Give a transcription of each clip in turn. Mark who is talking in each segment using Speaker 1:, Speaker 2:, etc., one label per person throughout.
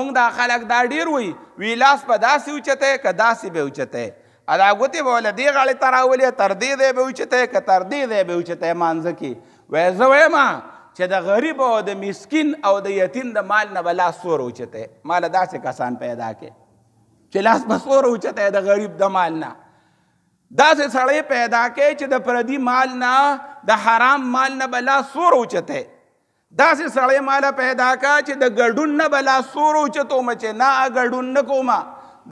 Speaker 1: مونږ دا خلک دا ډیر وی وی لاس به داسې اوچته که داسې به اوچته ادا ګوتې به ول دې غاړې ته راولې تر دې دی به اوچته که تر دې دی به اوچته مانځه کې وای زه وایم چې د غریب او د مسکین او د یتیم د مال نه بلا سور اوچته مال داسې کسان پیدا کې چې لاس به سور اوچته د غریب د مال نه داسې سړی پیدا کې چې د پردي مال نه د حرام مال نه بلا سور اوچته داسې سړی مالا پیدا کا چې د ګډون نه بلا سورو چتو مچې نه ګډون نه کوما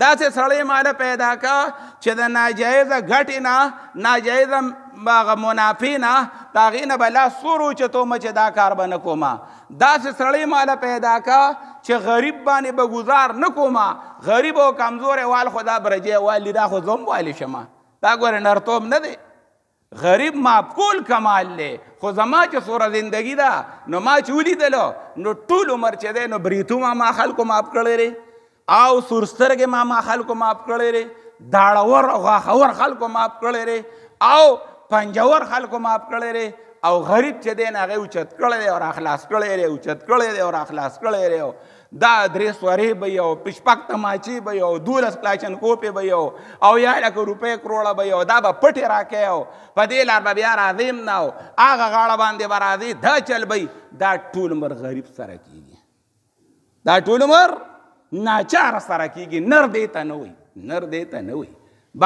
Speaker 1: داسې سړی مالا پیدا کا چې د ناجایزه ګټې نه ناجایزه باغ منافع نه داغې نه بلا سورو چتو مچې دا کار به نه کوما داسې سړی مالا پیدا کا چې غریب باندې به گزار نه کوما غریب او کمزور وال خدا برجه والی دا خو زوم والی شما دا ګور نرتوب نه دی غریب معقول کمال دی خو زما چې سوره زندگی ده نو ما چې ولیدلو نو ټول عمر چې دی نو بریتو ما ما خلکو معاف کړی دی او سورسترګې ما ما خلکو معاف کړی دی داړور او غاخور خلکو معاف کړی دی او پنجور خلکو معاف کړی دی او غریب چې دی نه هغه اوچت کړی دی او اخلاص کړی دی اوچت کړی دی او اخلاص کړی دی دا درې سورې به یو پشپک تماچی به یو دولس کلاشن کوپې به یو او یا لکه روپۍ کروړه به یو دا به پټې راکې او په دې لار به بیا راځیم نه او هغه غاړه باندې به راځي دا چل به دا ټول عمر غریب سره کیږي دا ټول عمر ناچار سره کیږي نر دې ته نه وي نر دې ته نه وي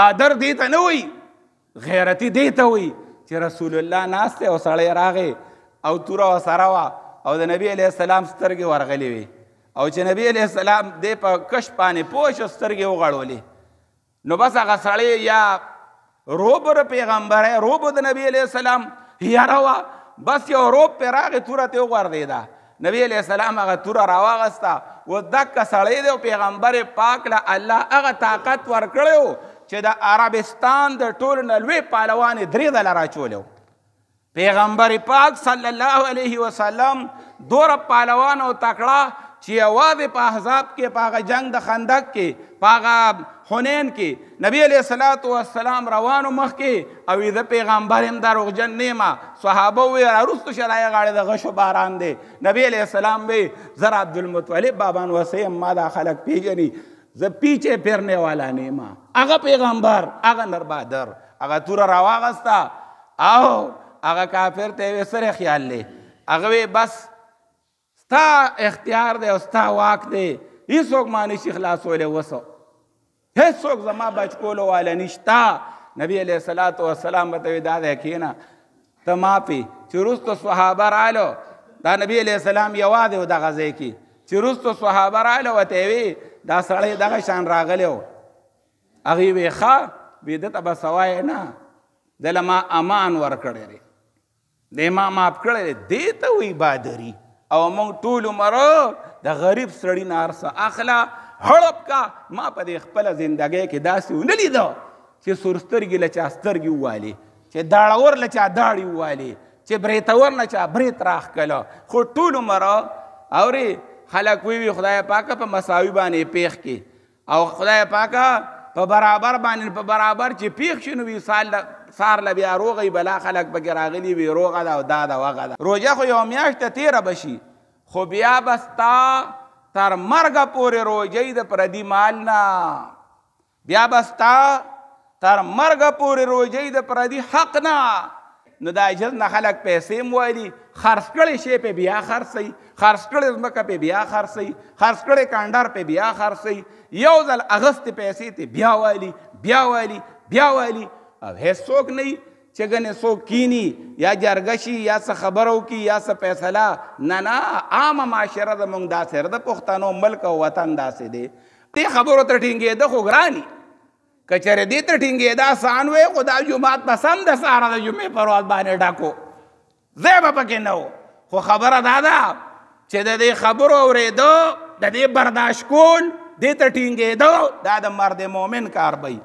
Speaker 1: بادر دې ته نه وي غیرتی دی ته وي چې رسول الله ناست او سړی راغی او تور او سره وا او د نبی علی السلام سترګې ورغلې وي او چې نبی علی السلام د په کش باندې پوښ سترګې وغړولې نو بس هغه سړی یا روبر پیغمبر روب د نبی علی السلام یا روا بس یو روب پر هغه تورته وغورځیدا نبی علیہ السلام هغه توره راوغسته و دک سړی دی پیغمبر پاک له الله هغه طاقت ورکړو چې د عربستان د ټول نلوي پهلوان درې دل راچولیو پیغمبر پاک صلی الله علیه وسلم دور پهلوان او تکړه چې یوازې په احزاب کې په هغه جنگ د خندق کې په هغه حنین کې نبی علیہ الصلات والسلام روانو مخ کې او د پیغمبر هم دروغ جن نیما صحابه وی ارستو شلای غاړه د غشو باران دی نبی علیہ السلام وی زر عبد المطلب بابا نو سیم ما دا خلق پیجنی ز پیچه پرنه والا نیما هغه پیغمبر هغه نر بادر هغه تور راواغستا او هغه کافر ته وسره خیال لې هغه بس ستا اختیار دی او ستا واک دی هیڅوک ما نشي خلاصولی وسو هیڅوک زما بچ کولو والا نشتا نبی علیه الصلاۃ والسلام به ته دا ده کینا ته ماپی چې روستو صحابه رالو دا نبی علیه السلام یوازې د غزې کې چې روستو صحابه رالو وته وی دا سړی دغه شان راغلو هغه وی ښا وی دته به سوای نه دلما امان ور کړی دی ما معاف کړی دی دی ته وی بادری او موږ ټول عمر د غریب سړی نه ارسه اخلا هړپ کا ما په دې خپل زندګۍ کې داسې ونه لیدو چې سورسترګي لچا سترګي والی چې داړور لچا داړي والی چې بریتور نه چا بریت راخ کله خو ټول مر اوري خلک وی خدای پاک په مساوي باندې پیخ کې او خدای پاک په برابر باندې په برابر چې پیښ شنو وی سال سار ل بیا روغی بلا خلک پکې راغلی وی روغه دا دا دا وغه دا روزه خو یو میاشت ته تیر بشي خو بیا بستا تر مرګ پورې روزه د پردي مال نه بیا بستا تر مرګه پورې روژې د پردي حق نه نو دا جز نه خلک پیسې موالي خرڅ کړي شی په بیا خرڅي خرڅ کړي زمکه په بیا خرڅي خرڅ کړي کاندار په بیا خرڅي یو ځل اغست پیسې ته بیا والي بیا والي بیا والي او هیڅوک نه چې ګنې څوک کینی یا جرګشي یا څه خبرو کی یا څه فیصله نه نه عامه معاشره د مونږ داسې د پښتنو ملک او وطن داسې دی دې خبرو ته ټینګېده خو ګرانی که چېرې دې ته ټینګېدا سان وې خو دا جومات به سمدس هره د جمعې پر ورځ باندې ډکو ځای به پکې نه و خو خبره دا ده چې د دې خبرو اورېدو د دې برداشت کول دې ته ټینګېدو دا د مرد مؤمن کار بی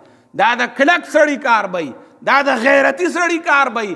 Speaker 1: دا د کلک سړی کار بی دا د غیرتی سړی کار بی